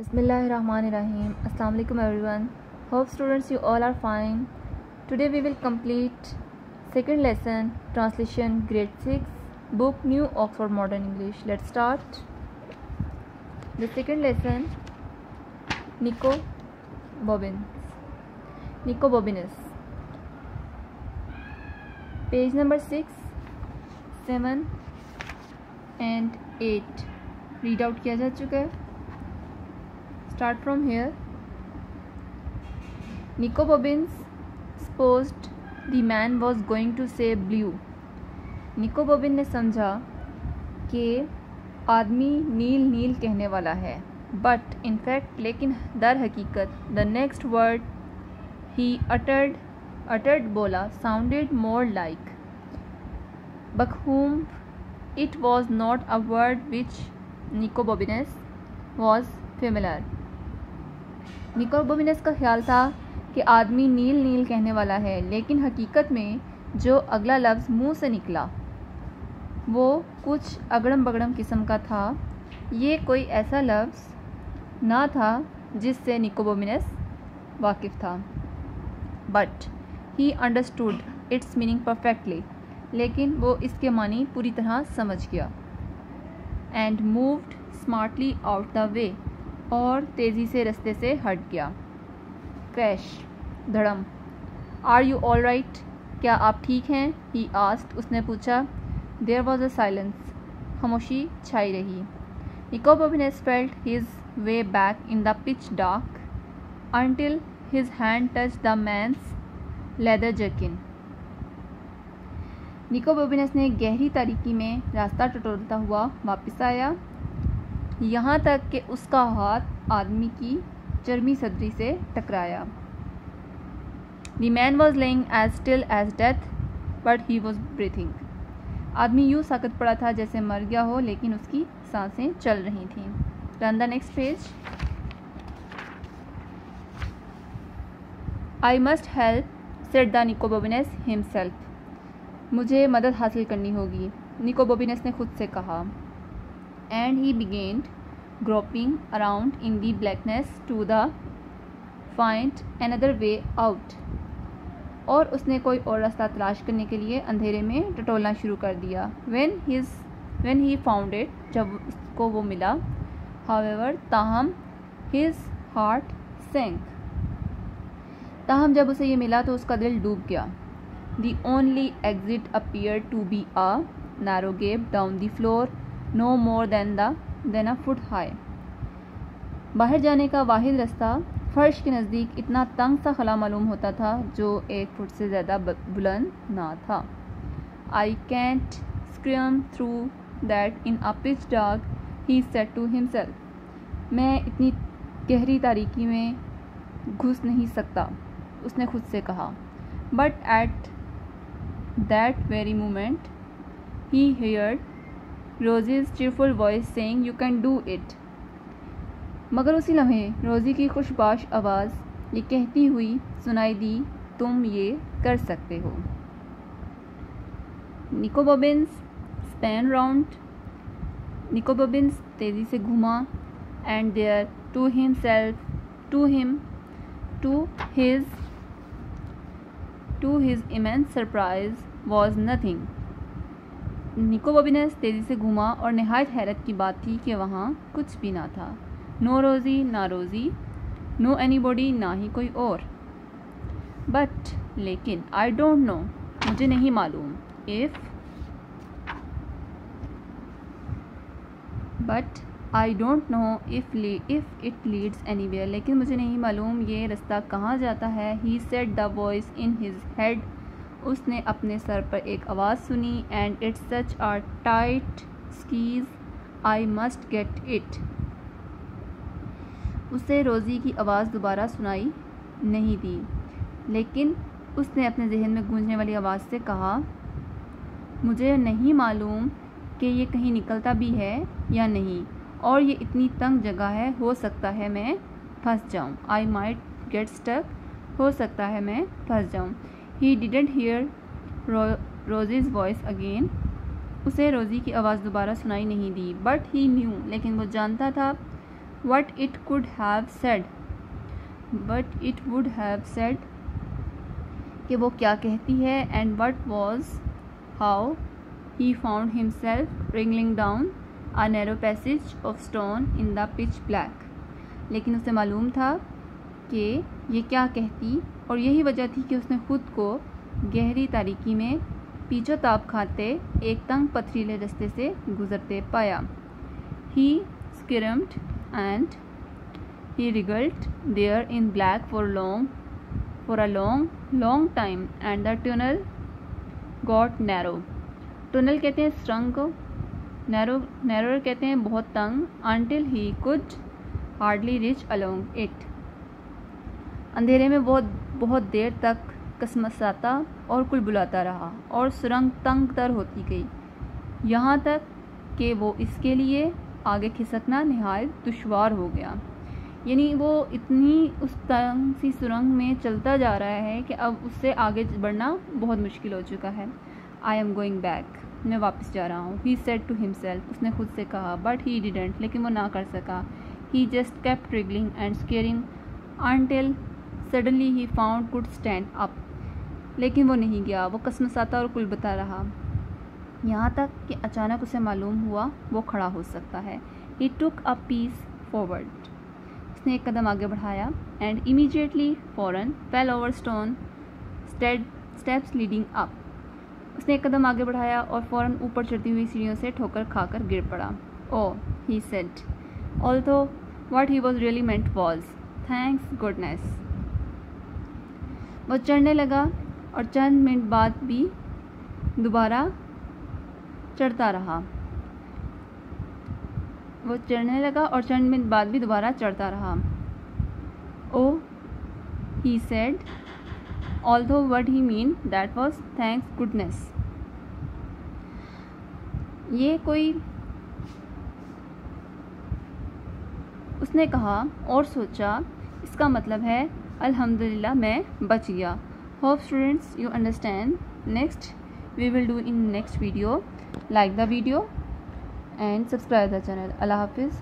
बसमीम् everyone hope students you all are fine today we will complete second lesson translation grade six book new Oxford modern English let start the second lesson Nico Bobbin Nicobobinus page number six seven and eight read out किया जा चुका है। Start from here. Nico Bobbins supposed the man was going to say blue. Nico Bobin ने समझा कि आदमी नील नील कहने वाला है बट इनफैक्ट लेकिन दर हकीकत the next word he uttered uttered बोला sounded more like बकहूम it was not a word which Nico Bobinus was familiar निकोबोमिनस का ख्याल था कि आदमी नील नील कहने वाला है, लेकिन हकीकत में जो अगला लफ्ज़ मुँह से निकला, वो कुछ अगड़म बगड़म किस्म का था। ये कोई ऐसा लफ्ज़ ना था जिससे निकोबोमिनस वाकिफ़ था। But he understood its meaning perfectly लेकिन वो इसके मानी पूरी तरह समझ गया and moved smartly out the way और तेज़ी से रास्ते से हट गया। क्रैश, धड़म। आर यू ऑल राइट क्या आप ठीक हैं? ही आस्ट उसने पूछा। देयर वॉज़ अ साइलेंस खामोशी छाई रही। Nicobobinus felt his way back in the pitch dark until his hand touch the man's leather jerkin Nicobobinus ने गहरी तारीकी में रास्ता टटोलता हुआ वापस आया। यहाँ तक कि उसका हाथ आदमी की चर्मी सदरी से टकराया। The man was lying as still as death but he was breathing आदमी यूँ सकत पड़ा था जैसे मर गया हो, लेकिन उसकी साँसें चल रही थीं। Run the next page I must help said the Nicobobinus himself मुझे मदद हासिल करनी होगी निकोबोबिनस ने खुद से कहा। And he began groping around in the blackness to the find another way out और उसने कोई और रास्ता तलाश करने के लिए अंधेरे में टटोलना शुरू कर दिया when his when he found it जब उसको वो मिला however ताहम his heart sank ताहम जब उसे ये मिला तो उसका दिल डूब गया the only exit appeared to be a narrow gap down the floor no more than the than a foot high बाहर जाने का वाहिद रास्ता फर्श के नज़दीक इतना तंग सा खला मालूम होता था जो एक फुट से ज़्यादा बुलंद ना था। I can't squirm through that in a pitch dark he said to himself मैं इतनी गहरी तारीकी में घुस नहीं सकता, उसने खुद से कहा। But at that very moment he heard Rosie's cheerful voice saying you can do it मगर उसी लम्हे, रोज़ी की खुशबाश आवाज़ ये कहती हुई सुनाई दी, तुम ये कर सकते हो. निकोबोबिन्स स्पैन राउंड। निकोबोबिन्स तेज़ी से घुमा and there to himself to him to his to his immense surprise was nothing Nicobobinus तेज़ी से घूमा और नहायत हैरत की बात थी कि वहाँ कुछ भी ना था। नो रोज़ी, ना रोज़ी, नो एनी बॉडी ना ही कोई और। बट लेकिन आई डोंट नो मुझे नहीं मालूम if but I don't know if if it leads anywhere लेकिन मुझे नहीं मालूम ये रास्ता कहाँ जाता है। He said the voice in his head उसने अपने सर पर एक आवाज़ सुनी and it's such a tight squeeze I must get it उसे रोज़ी की आवाज़ दोबारा सुनाई नहीं दी, लेकिन उसने अपने जहन में गूंजने वाली आवाज़ से कहा, मुझे नहीं मालूम कि ये कहीं निकलता भी है या नहीं, और ये इतनी तंग जगह है, हो सकता है मैं फंस जाऊँ। आई माइट गेट स्टक हो सकता है मैं फंस जाऊँ। He didn't hear Rosie's voice again उसे रोज़ी की आवाज़ दोबारा सुनाई नहीं दी बट ही न्यू लेकिन वो जानता था what it could have said but it would have said कि वो क्या कहती है and what was how he found himself wriggling down a narrow passage of stone in the pitch black लेकिन उसे मालूम था कि ये क्या कहती? और यही वजह थी कि उसने खुद को गहरी तारीकी में पीछो ताप खाते एक तंग पथरीले रस्ते से गुजरते पाया। He squirmed and he wriggled there in black for long for a long long time and the tunnel got narrow tunnel कहते हैं स्ट्रंग को। नैरो नैरो कहते हैं बहुत तंग until he could hardly reach along it अंधेरे में बहुत बहुत देर तक कसमसाता और कुल बुलाता रहा और सुरंग तंग तर होती गई। यहाँ तक कि वो इसके लिए आगे खिसकना नहायत दुशवार हो गया। यानी वो इतनी उस तंग सी सुरंग में चलता जा रहा है कि अब उससे आगे बढ़ना बहुत मुश्किल हो चुका है। आई एम गोइंग बैक मैं वापस जा रहा हूँ। ही सेट टू हिमसेल्फ उसने खुद से कहा बट ही डिडेंट लेकिन वो ना कर सका। He just kept wriggling and squirming until suddenly he found could stand up लेकिन वो नहीं गया। वो कसमसाता और कुल बता रहा। यहाँ तक कि अचानक उसे मालूम हुआ, वो खड़ा हो सकता है। He took a pace forward उसने एक कदम आगे बढ़ाया एंड इमीजिएटली फ़ौरन fell over stone steps leading up उसने एक कदम आगे बढ़ाया और फ़ौरन ऊपर चढ़ती हुई सीढ़ियों से ठोकर खाकर गिर पड़ा। ओ he said although what he was really meant was thanks goodness वो चढ़ने लगा और चंद मिनट बाद भी दोबारा चढ़ता रहा। वो चढ़ने लगा और चंद मिनट बाद भी दोबारा चढ़ता रहा। ओ he said though what he mean that was thanks goodness ये कोई, उसने कहा और सोचा, इसका मतलब है अल्हम्दुलिल्लाह मैं बच गया। Hope students you understand next we will do in next video like the video and subscribe the channel अल्लाह हाफिज़